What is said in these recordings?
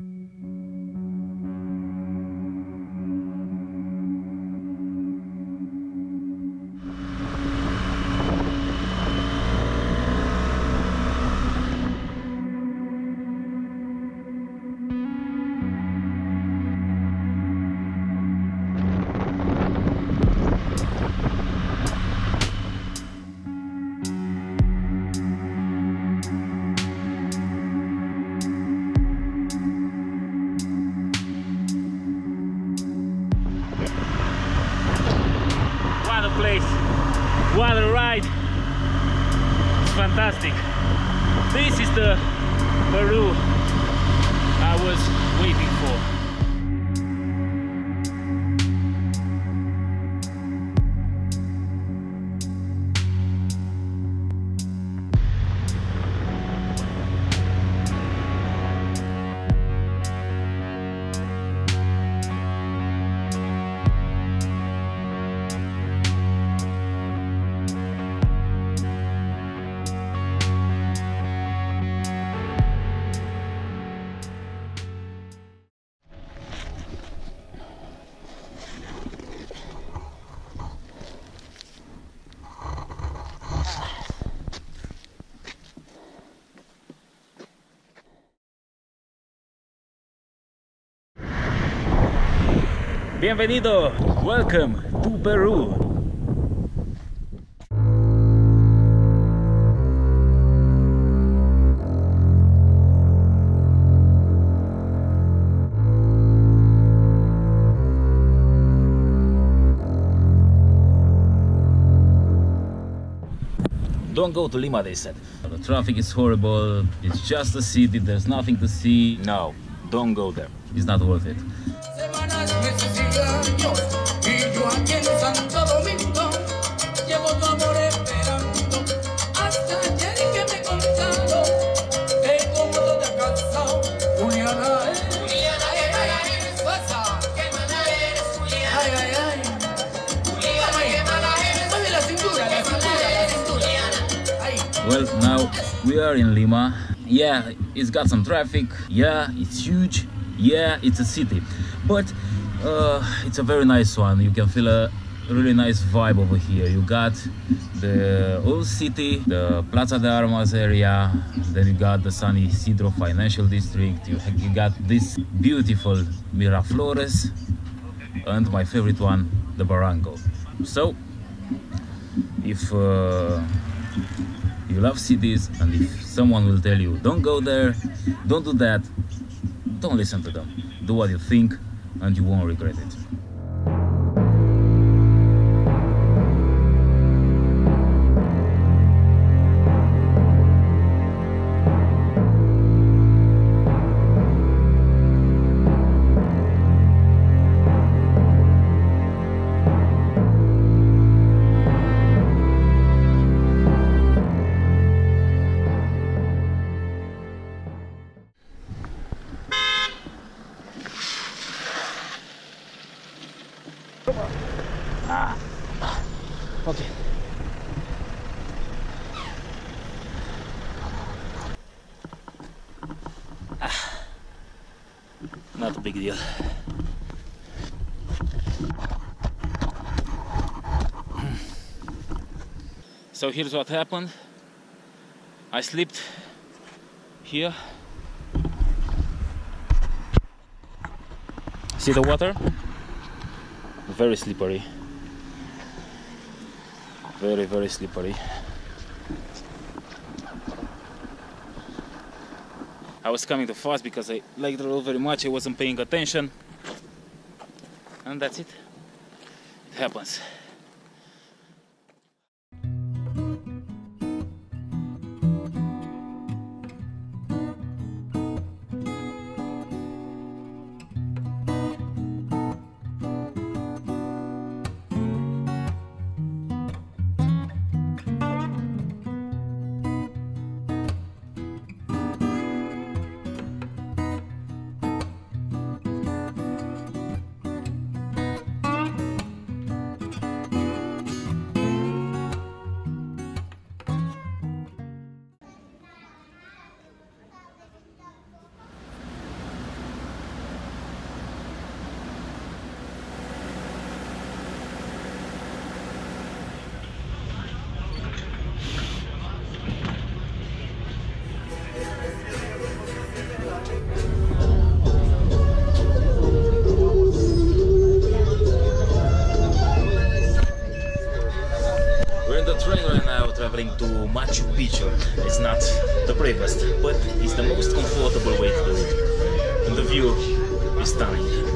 What Ride! It's fantastic. This is the Peru I was waiting for. Bienvenido! Welcome to Peru! Don't go to Lima, they said. The traffic is horrible, it's just a city, there's nothing to see. No, don't go there. It's not worth it. Semanas, meses y yo aquí en Santo Domingo llevo tu amor esperando hasta ayer que me contaron que como tú te has casado, Juliana es. Juliana, qué mala eres, pasa, qué mala eres, Juliana. Ay, ay, ay. Juliana, qué mala eres. Mueve la cintura, la cintura, la cintura. Ay. Well, now we are in Lima. Yeah, it's got some traffic. Yeah, it's huge. Yeah, it's a city. But uh, it's a very nice one. You can feel a really nice vibe over here. You got the old city, the Plaza de Armas area, then you got the San Isidro Financial District, you, you got this beautiful Miraflores, and my favorite one, the Barranco. So, if uh, you love cities and if someone will tell you don't go there don't do that don't listen to them do what you think and you won't regret it a big deal. So here's what happened. I slipped here. See the water? Very slippery. Very very slippery I was coming too fast because I liked the road very much. I wasn't paying attention. And that's it. It happens Machu Picchu is not the bravest, but it's the most comfortable way to do it. And the view is stunning.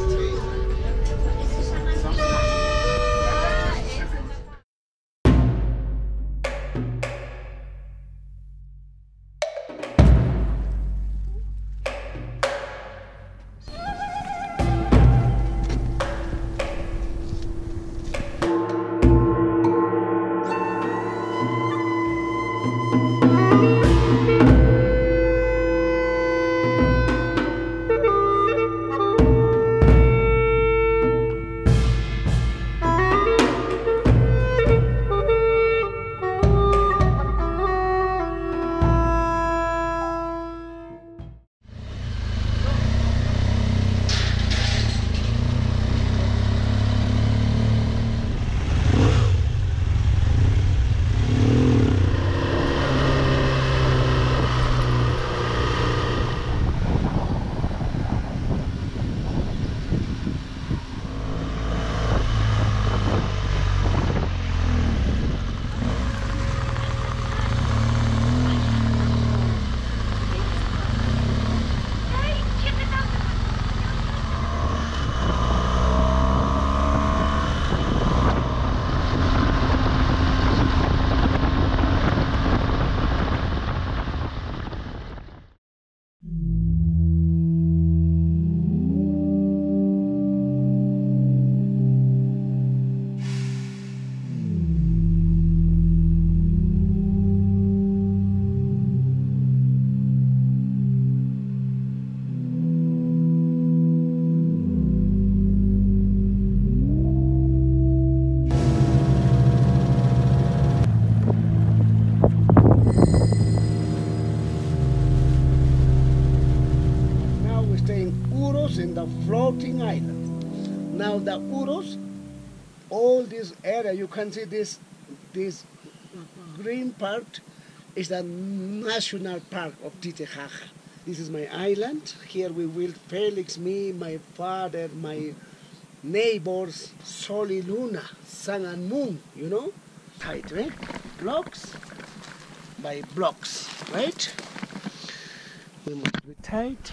You can see this, this green part is the national park of Titicaca. This is my island. Here we will, Felix, me, my father, my neighbors, Sol y Luna, sun and moon, you know? Tight, right? Blocks by blocks, right? We must be tight.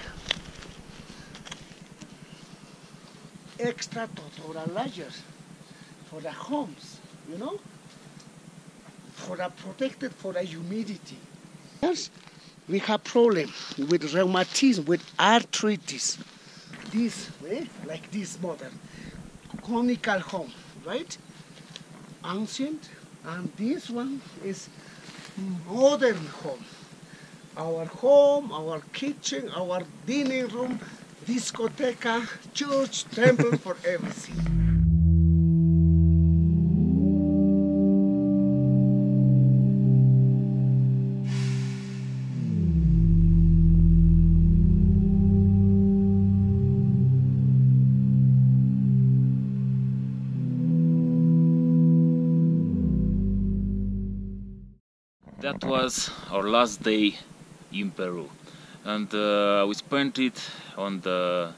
extra total layers for the homes, you know, for the protected for the humidity. Yes, we have problem with rheumatism, with arthritis. This, eh, like this model, conical home, right? Ancient, and this one is modern home. Our home, our kitchen, our dining room, discoteca, church, temple, for everything. That was our last day in Peru, and uh, we spent it on the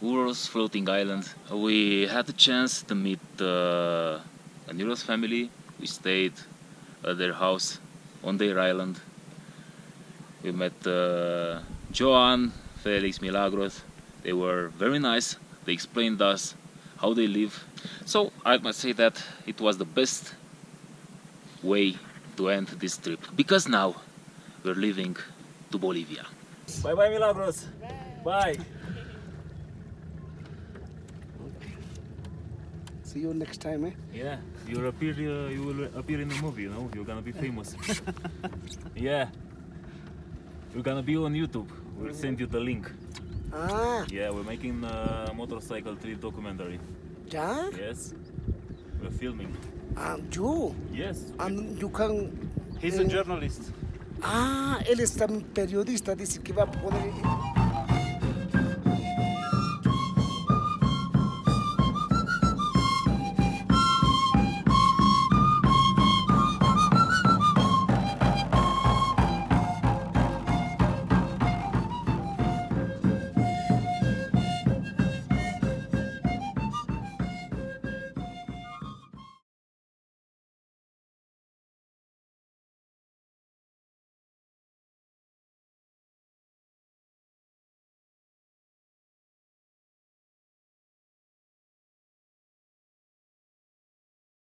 Uros floating island. We had the chance to meet uh, an Uros family. We stayed at their house on their island. We met uh, Joan, Felix, Milagros. They were very nice. They explained us how they live. So I must say that it was the best way to end this trip because now we're leaving to Bolivia. Bye bye, Milagros. Bye. See you next time, eh? Yeah, you'll appear. Uh, you will appear in the movie. You know, you're gonna be famous. yeah, you're gonna be on YouTube. We'll send you the link. Ah, Yeah, we're making a motorcycle trip documentary. ya? Yes, we're filming. And you? Yes, And you can... he's a eh, journalist. Ah, él es también periodista, dice que va a poner